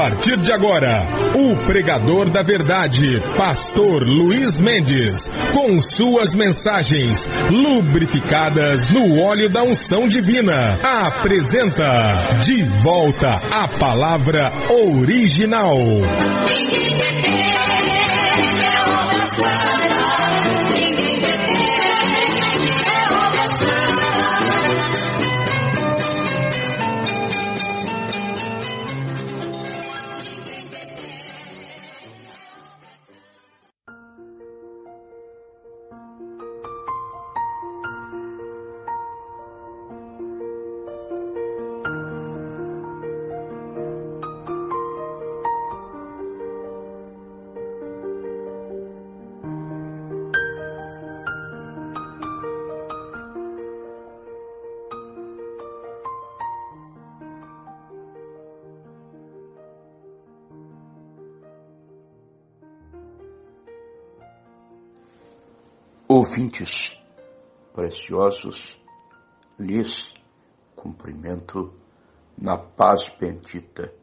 partir de agora, o pregador da verdade, Pastor Luiz Mendes, com suas mensagens lubrificadas no óleo da unção divina, apresenta de volta a palavra original. Ouvintes preciosos, lhes cumprimento na paz bendita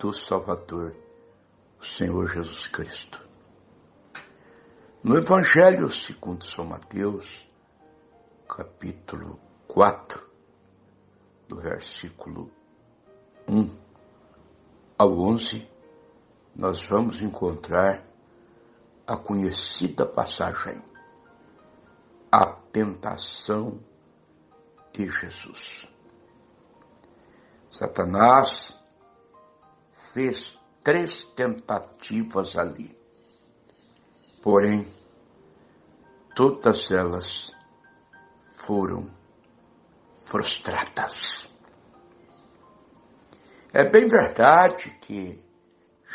do Salvador, o Senhor Jesus Cristo. No Evangelho segundo São Mateus, capítulo 4, do versículo 1 ao 11, nós vamos encontrar a conhecida passagem a tentação de Jesus. Satanás fez três tentativas ali, porém, todas elas foram frustradas. É bem verdade que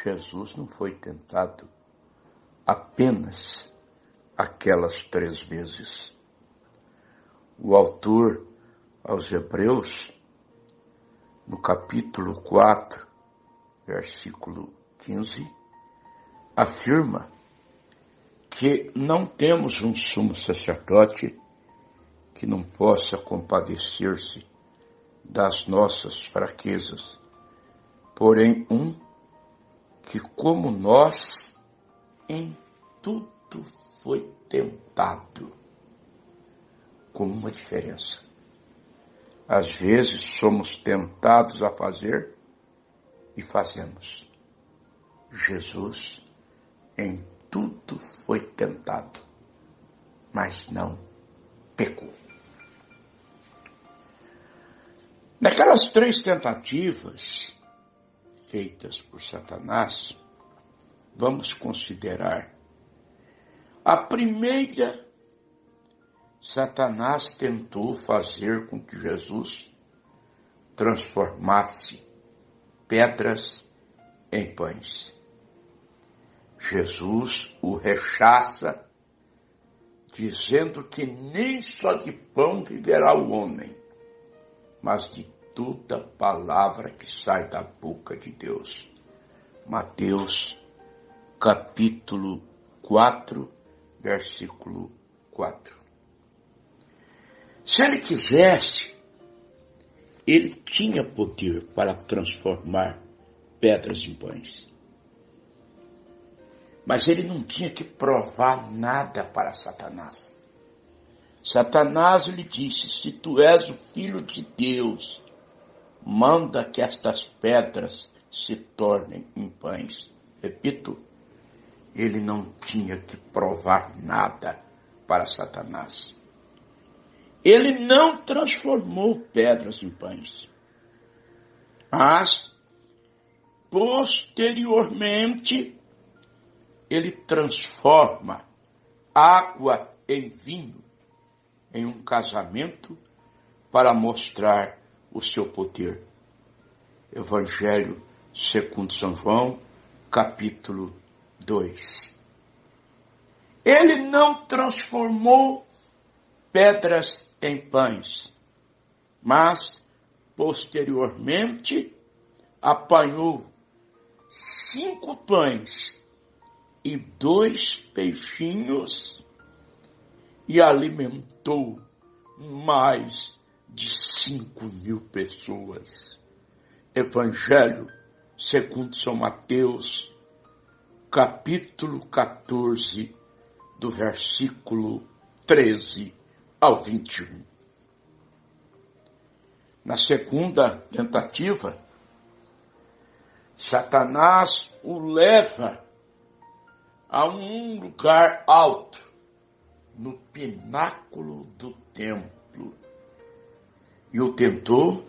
Jesus não foi tentado apenas aquelas três vezes. O autor aos Hebreus, no capítulo 4, versículo 15, afirma que não temos um sumo sacerdote que não possa compadecer-se das nossas fraquezas, porém um que, como nós, em tudo foi tentado. Com uma diferença. Às vezes somos tentados a fazer e fazemos. Jesus em tudo foi tentado, mas não pecou. Naquelas três tentativas feitas por Satanás, vamos considerar a primeira, Satanás tentou fazer com que Jesus transformasse pedras em pães. Jesus o rechaça, dizendo que nem só de pão viverá o homem, mas de toda palavra que sai da boca de Deus. Mateus, capítulo 4, versículo 4. Se ele quisesse, ele tinha poder para transformar pedras em pães. Mas ele não tinha que provar nada para Satanás. Satanás lhe disse: Se tu és o filho de Deus, manda que estas pedras se tornem em pães. Repito, ele não tinha que provar nada para Satanás. Ele não transformou pedras em pães, mas posteriormente ele transforma água em vinho em um casamento para mostrar o seu poder. Evangelho segundo São João, capítulo 2. Ele não transformou pedras em pães, mas posteriormente apanhou cinco pães e dois peixinhos e alimentou mais de cinco mil pessoas. Evangelho segundo São Mateus, capítulo 14, do versículo 13 ao 21. Na segunda tentativa, Satanás o leva a um lugar alto, no pináculo do templo, e o tentou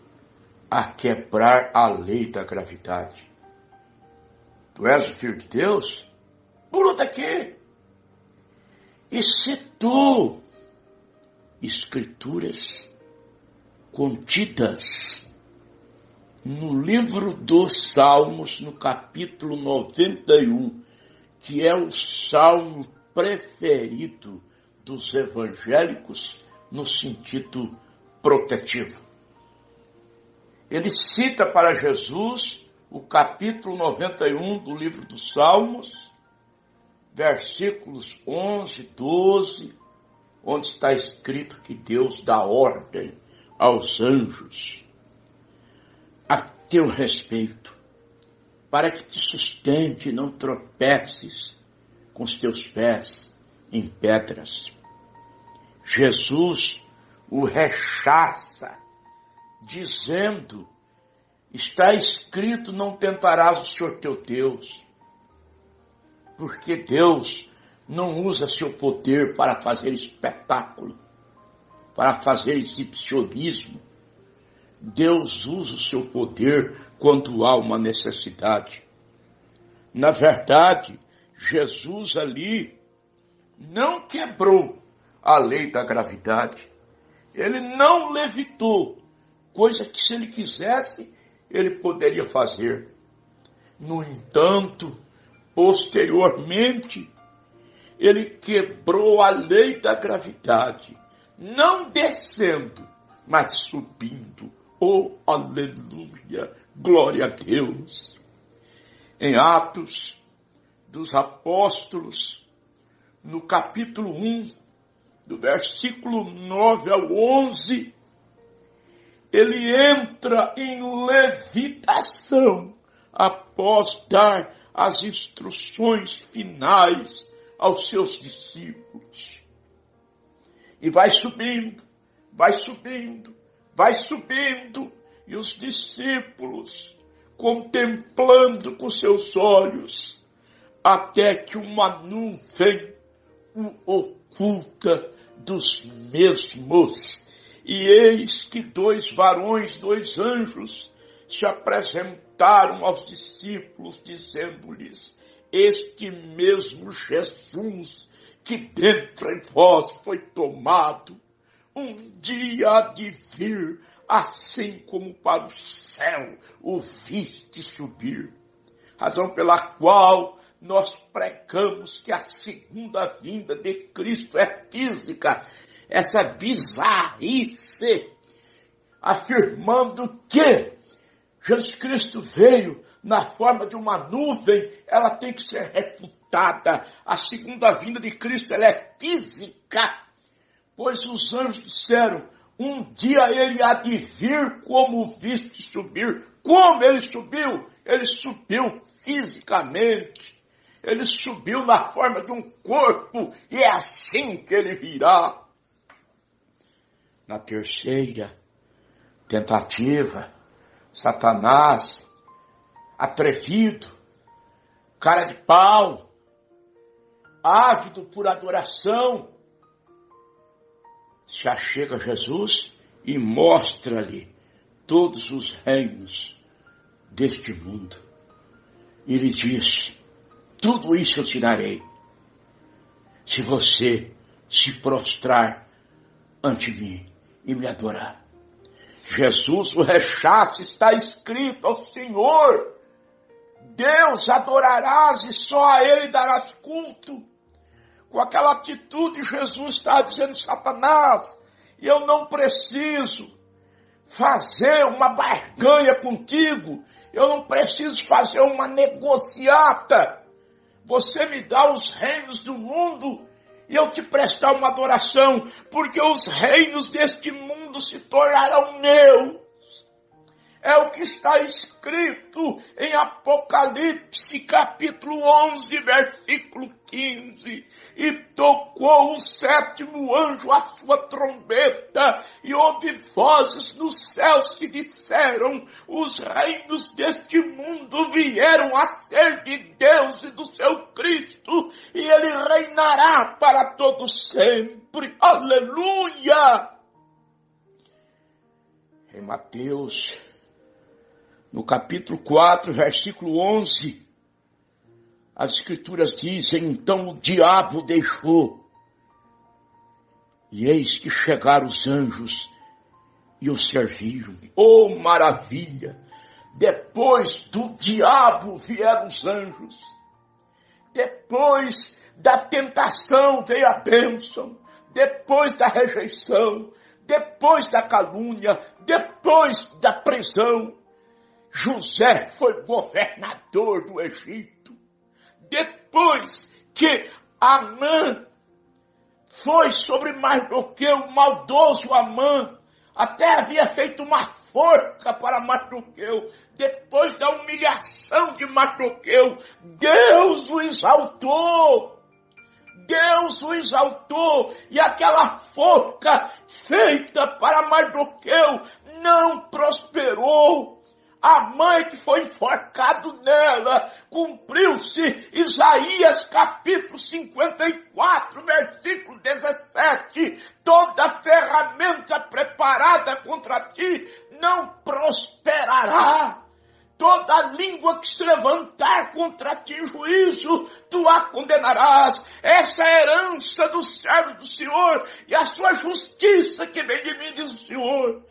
a quebrar a lei da gravidade. Tu és o filho de Deus? Pula daqui! E se tu, escrituras contidas no livro dos Salmos, no capítulo 91, que é o salmo preferido dos evangélicos no sentido protetivo. Ele cita para Jesus o capítulo 91 do livro dos Salmos, versículos 11, 12, onde está escrito que Deus dá ordem aos anjos a teu respeito, para que te sustente e não tropeces com os teus pés em pedras. Jesus o rechaça, dizendo, está escrito, não tentarás o Senhor teu Deus, porque Deus não usa seu poder para fazer espetáculo, para fazer exibicionismo. Deus usa o seu poder quando há uma necessidade. Na verdade, Jesus ali não quebrou a lei da gravidade. Ele não levitou, coisa que se ele quisesse, ele poderia fazer. No entanto, posteriormente, ele quebrou a lei da gravidade, não descendo, mas subindo. Oh, aleluia! Glória a Deus! Em Atos dos Apóstolos, no capítulo 1, do versículo 9 ao 11, ele entra em levitação após dar as instruções finais aos seus discípulos. E vai subindo, vai subindo, vai subindo, e os discípulos, contemplando com seus olhos, até que uma nuvem o oculta dos mesmos. E eis que dois varões, dois anjos, se apresentaram aos discípulos, dizendo-lhes: Este mesmo Jesus que dentre vós foi tomado, um dia há de vir, assim como para o céu o viste subir. Razão pela qual nós pregamos que a segunda vinda de Cristo é física, essa bizarrice, afirmando que Jesus Cristo veio na forma de uma nuvem, ela tem que ser refutada. A segunda vinda de Cristo ela é física, pois os anjos disseram, um dia ele há de vir como viste subir. Como ele subiu? Ele subiu fisicamente ele subiu na forma de um corpo e é assim que ele virá. Na terceira tentativa, Satanás, atrevido, cara de pau, ávido por adoração, se achega Jesus e mostra-lhe todos os reinos deste mundo. E lhe diz, tudo isso eu te darei. Se você se prostrar ante mim e me adorar. Jesus o rechaça, está escrito ao Senhor. Deus adorarás e só a Ele darás culto. Com aquela atitude, Jesus está dizendo, Satanás, eu não preciso fazer uma barganha contigo, eu não preciso fazer uma negociata você me dá os reinos do mundo e eu te prestar uma adoração, porque os reinos deste mundo se tornarão meus. É o que está escrito em Apocalipse capítulo 11, versículo 15. E tocou o sétimo anjo a sua trombeta e houve vozes nos céus que disseram, os reinos deste mundo vieram a ser de Deus e do seu Cristo e ele reinará para todo sempre. Aleluia! Em Mateus, no capítulo 4, versículo 11, as escrituras dizem, então o diabo deixou, e eis que chegaram os anjos e o serviram. Oh maravilha! Depois do diabo vieram os anjos. Depois da tentação veio a bênção. Depois da rejeição, depois da calúnia, depois da prisão. José foi governador do Egito. Depois que Amã foi sobre Mardoqueu, o maldoso Amã, até havia feito uma forca para Mardoqueu. Depois da humilhação de Mardoqueu, Deus o exaltou. Deus o exaltou e aquela forca feita para Mardoqueu não prosperou. A mãe que foi enforcado nela, cumpriu-se Isaías capítulo 54, versículo 17. Toda ferramenta preparada contra ti não prosperará toda língua que se levantar contra ti em juízo, tu a condenarás. Essa é a herança do servo do Senhor e a sua justiça que vem de mim, diz o Senhor.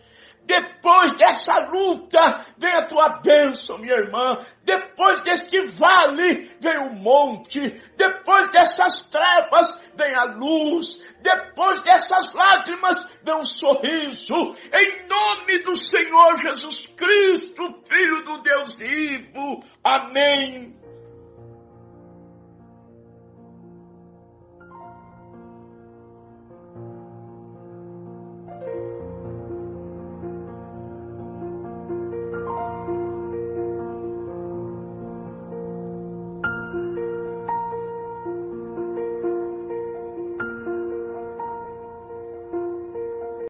Depois dessa luta, vem a tua bênção, minha irmã. Depois deste vale, vem o monte. Depois dessas trevas, vem a luz. Depois dessas lágrimas, vem um sorriso. Em nome do Senhor Jesus Cristo, Filho do Deus vivo. Amém.